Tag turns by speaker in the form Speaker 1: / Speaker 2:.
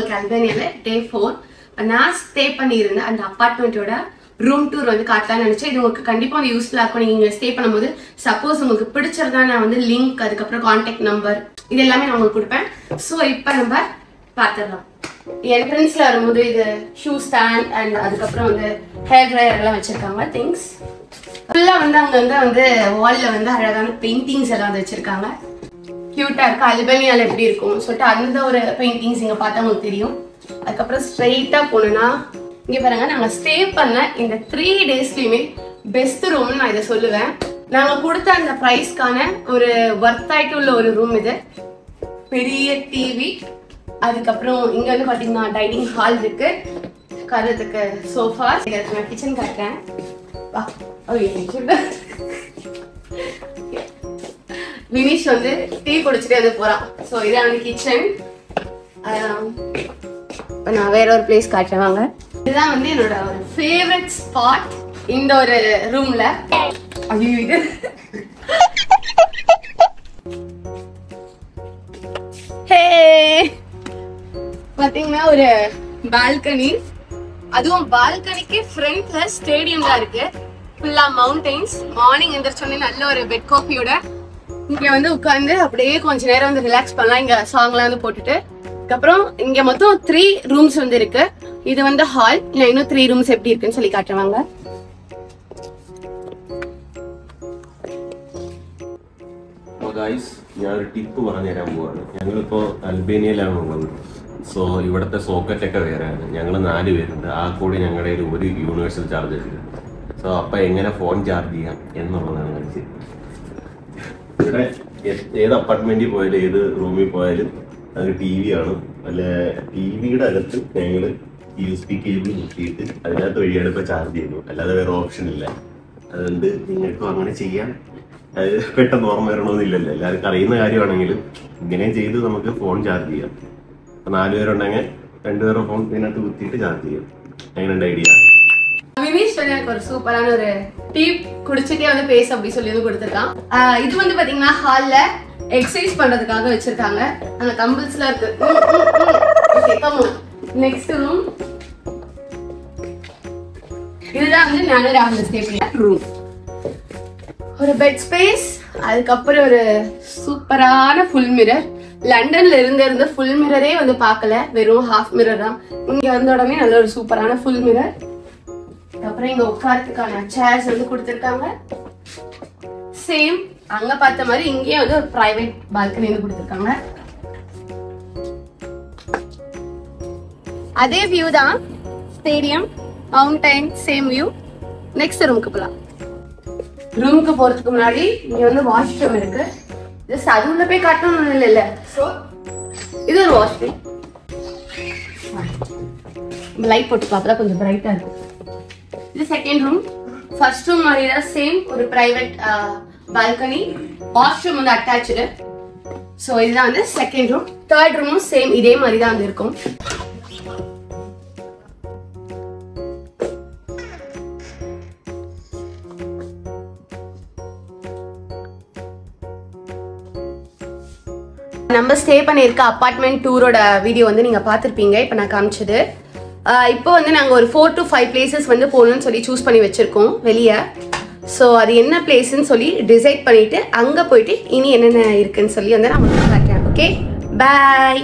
Speaker 1: உங்களுக்கு அல்பேனியாவில் day four நான் stay பண்ணியிருந்தேன் அந்த அப்பார்ட்மெண்ட்டோட ரூம் டூர் வந்து காட்டலாம்னு நினச்சேன். இது உங்களுக்கு கண்டிப்பாக வந்து யூஸ்ஃபுல்லாக இருக்கும். நீங்கள் இங்கே ஸ்டே பண்ணும்போது சப்போஸ் உங்களுக்கு பிடிச்சிருந்தா நான் வந்து லிங்க் அதுக்கப்புறம் கான்டாக்ட் நம்பர் இது எல்லாமே நான் உங்களுக்கு கொடுப்பேன். ஸோ இப்போ நம்ம பார்த்துடலாம். என்ட்ரன்ஸில் வரும்போது இது ஷூ ஸ்டாண்ட் அண்ட் அதுக்கப்புறம் வந்து ஹேர் ட்ரையர் எல்லாம் வச்சுருக்காங்க திங்ஸ் ஃபுல்லாக வந்து அங்கங்கே வந்து வாலில் வந்து அழகான பெயிண்டிங்ஸ் எல்லாம் வந்து வச்சுருக்காங்க. க்யூட்டாக இருக்குது அல்பனியால் எப்படி இருக்கும்? சொல்லிட்டு அந்த ஒரு பெயிண்டிங்ஸ் இங்கே பார்த்தா உங்களுக்கு தெரியும். அதுக்கப்புறம் ஸ்ட்ரெயிட்டாக போனோன்னா இங்கே பாருங்க நாங்கள் ஸ்டே பண்ண இந்த த்ரீ டேஸ்லையுமே பெஸ்ட் ரூம்னு நான் இதை சொல்லுவேன். நாங்கள் கொடுத்த அந்த ப்ரைஸ்க்கான ஒரு ஒர்த் ஆகிட்டு உள்ள ஒரு ரூம் இது. பெரிய டிவி அதுக்கப்புறம் இங்கே வந்து பார்த்தீங்கன்னா டைனிங் ஹால் இருக்கு. கருத்துக்கு சோஃபா நான் கிச்சன் காட்டுறேன். வா ஓ வினிஷ் வந்து டீ குடிச்சிட்டே வந்து போறான் ஸோ இதான் வந்து கிச்சன் இப்போ நான் வேற ஒரு பிளேஸ் காட்டுறேன். வாங்க. இதுதான் வந்து என்னோட ஒரு ஃபேவரட் ஸ்பாட் இந்த ஒரு ரூம்ல ஐயோ இது. பாத்தீங்கன்னா ஒரு பால்கனி அதுவும் பால்கனிக்கு ஃப்ரண்ட்ல ஸ்டேடியம் தான் இருக்கு ஃபுல்லா மவுண்டைன்ஸ் மார்னிங் எந்திரிச்சோடனே நல்ல ஒரு பெட் காஃபியோட இங்க வந்து உட்காந்து அப்படியே கொஞ்ச நேரம் வந்து ரிலாக்ஸ் பண்ணலாம் இங்க சாங்லாம் வந்து போட்டுட்டு அதுக்கப்புறம் இங்க மொத்தம் த்ரீ ரூம்ஸ் வந்து இருக்கு இது வந்து ஹால் நான் இன்னும் த்ரீ ரூம்ஸ் எப்படி இருக்குன்னு சொல்லி காட்டுவாங்க
Speaker 2: അപ്പോൾ ഗായ്സ് ഞാനൊരു ടിപ്പ് പറഞ്ഞു തരാൻ പോവാണ് ഞങ്ങളിപ്പോൾ അൽബേനിയയിലാണ് ഉള്ളത് സോ ഇവിടുത്തെ സോക്കറ്റ് ഒക്കെ വേറെയാണ് ഞങ്ങൾ നാല് പേരുണ്ട് ആ കൂടി ഞങ്ങളുടെ കയ്യിൽ ഒരു യൂണിവേഴ്സൽ ചാർജർ ഉണ്ട് സോ അപ്പം എങ്ങനെ ഫോൺ ചാർജ് ചെയ്യാം എന്നുള്ളതാണ് കളിച്ചത് ഇവിടെ ഏത് അപ്പാർട്ട്മെന്റിൽ പോയാലും ഏത് റൂമിൽ പോയാലും അത് ടി വി ആണ്. അല്ല ടി വിയുടെ അകത്ത് ഞങ്ങൾ യു എസ് പി കേബിൾ കുത്തിയിട്ട് അതിനകത്ത് വഴിയാണ് ഇപ്പൊ ചാർജ് ചെയ്യുന്നു അല്ലാതെ വേറെ ഓപ്ഷൻ ഇല്ല. അതുകൊണ്ട് നിങ്ങൾക്കും അങ്ങനെ ചെയ്യാം. അത് പെട്ടെന്ന് ഓർമ്മ വരണമെന്നില്ലല്ലോ. എല്ലാവർക്കും അറിയുന്ന കാര്യമാണെങ്കിലും ഇങ്ങനെ ചെയ്ത് നമുക്ക് ഫോൺ ചാർജ് ചെയ്യാം. നാലുപേരുണ്ടെങ്കിൽ രണ്ടുപേരുടെ ഫോൺ ഇതിനകത്ത് കുത്തിയിട്ട് ചാർജ് ചെയ്യാം. അങ്ങനെ ഉണ്ട്
Speaker 1: ഐഡിയ வந்து எனக்கு ஒரு சூப்பரான ஒரு டீ குடிச்சிட்டே வந்து பேச அப்படி சொல்லி வந்து கொடுத்துருக்கான். இது வந்து பாத்தீங்கன்னா ஹால்ல எக்ஸசைஸ் பண்றதுக்காக வச்சிருக்காங்க. அந்த கம்பிள்ஸ்லாம் இருக்கு. நெக்ஸ்ட் ரூம் இதுதான் வந்து நானே ராகுல் ஸ்டே ரூம் ஒரு பெட் ஸ்பேஸ் அதுக்கப்புறம் ஒரு சூப்பரான ஃபுல் மிரர் லண்டன்ல இருந்து இருந்த ஃபுல் மிரரே வந்து பார்க்கல. வெறும் ஹாஃப் மிரர் தான். இங்க வந்த உடனே நல்ல ஒரு சூப்பரான ஃபுல் மிரர் அப்புறம் இங்க உட்காரத்துக்கான சேர்ஸ் வந்து கொடுத்துருக்காங்க. சேம் அங்க பார்த்த மாதிரி இங்கேயே வந்து ஒரு பிரைவேட் பால்கனி வந்து கொடுத்துருக்காங்க. அதே வியூ தான் stadium mountain same view next ரூமுக்கு போகலாம் ரூமுக்கு போறதுக்கு முன்னாடி இங்க வந்து வாஷ்ரூம் இருக்கு. ஜஸ்ட் அது உள்ள போய் காட்டணும்னு இல்லை இல்ல ஸோ இது ஒரு வாஷ்ரூம் லைட் போட்டுக்கலாம் அப்பதான் கொஞ்சம் பிரைட்டா இருக்கும். இது செகண்ட் ரூம் ஃபர்ஸ்ட் ரூம் மாதிரி தான் சேம் ஒரு பிரைவேட் பால்கனி வாஷ்ரூம் வந்து அட்டாச்சு ஸோ இதுதான் வந்து செகண்ட் ரூம் தேர்ட் ரூமும் சேம் இதே மாதிரி தான் வந்து இருக்கும். நம்ம ஸ்டே பண்ணியிருக்க அப்பார்ட்மெண்ட் டூரோட வீடியோ வந்து நீங்கள் பார்த்துருப்பீங்க. இப்போ நான் காமிச்சது. இப்போ வந்து நாங்கள் ஒரு ஃபோர் டு ஃபைவ் பிளேசஸ் வந்து போகணும்னு சொல்லி சூஸ் பண்ணி வச்சுருக்கோம் வெளியே. ஸோ அது என்ன பிளேஸ்ன்னு சொல்லி டிசைட் பண்ணிவிட்டு அங்கே போயிட்டு இனி என்னென்ன இருக்குன்னு சொல்லி வந்து நான் உங்களுக்கு காட்டுறேன். Okay bye